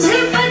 to take